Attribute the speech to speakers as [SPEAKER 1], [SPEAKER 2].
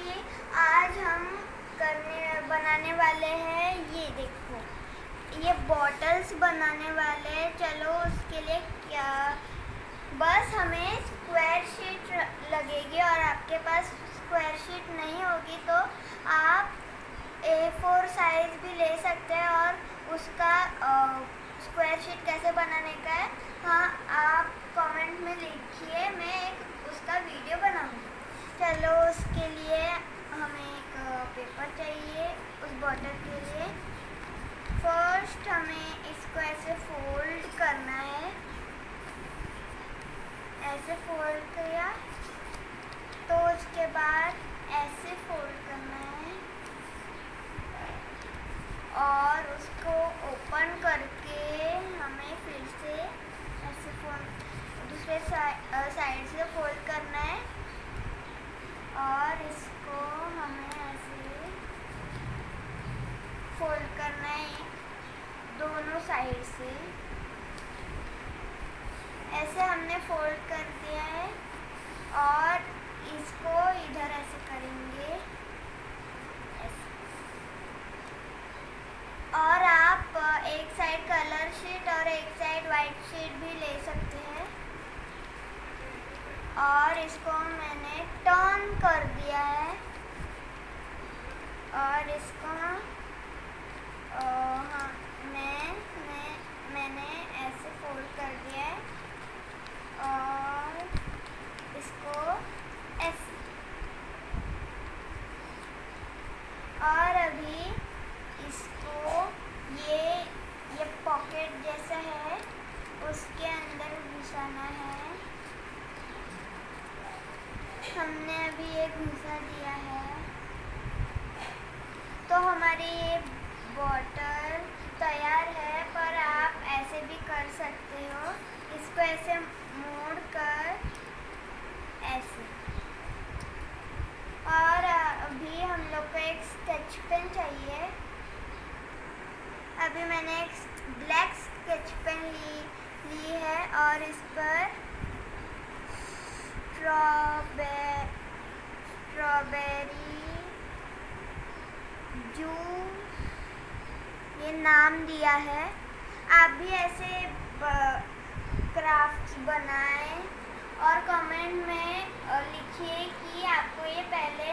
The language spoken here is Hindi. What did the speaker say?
[SPEAKER 1] अभी आज हम करने, बनाने वाले हैं ये देखो। ये बॉटल्स बनाने वाले हैं। चलो उसके लिए क्या? बस हमें स्क्वायर शीट लगेगी और आपके पास स्क्वायर शीट नहीं होगी तो आप ए फोर साइज़ भी ले सकते हैं और उसका स्क्वायर शीट कैसे बनाने का है हाँ आप कमेंट में लिखिए। मैं एक उसका वीडियो बनाऊँगी चलो उसके लिए हमें एक पेपर चाहिए बॉटल के लिए। फ़र्स्ट हमें इसको ऐसे फोल्ड करना है। ऐसे फोल्ड किया। तो उसके बाद ऐसे फोल्ड करना है। और उसको ओपन करके हमें फिर से ऐसे फोल्ड दूसरे साइड से फोल्ड करना है और इसको हमें ऐसे फोल्ड करना है दोनों साइड से। ऐसे हमने फोल्ड कर दिया है और इसको इधर ऐसे करेंगे। ऐसे और आप एक साइड कलर शीट और एक साइड वाइट शीट भी ले सकते हैं। और इसको मैंने टर्न कर दिया है। और इसको हाँ मैं मैं मैंने ऐसे फोल्ड कर दिया है और इसको ऐसे और अभी इसको ये ये पॉकेट जैसा है उसके अंदर घुसाना है हमने अभी ये घुसा दिया है। तो हमारी ये बॉटल तैयार है, पर आप ऐसे भी कर सकते हो। इसको ऐसे मोड़ कर ऐसे। और अभी हम लोग को एक स्केच पेन चाहिए। अभी मैंने एक ब्लैक स्केच पेन ली ली है, और इस पर स्ट्रॉबेरी जो ये नाम दिया है। आप भी ऐसे क्राफ्ट्स बनाएँ और कमेंट में लिखिए कि आपको ये पहले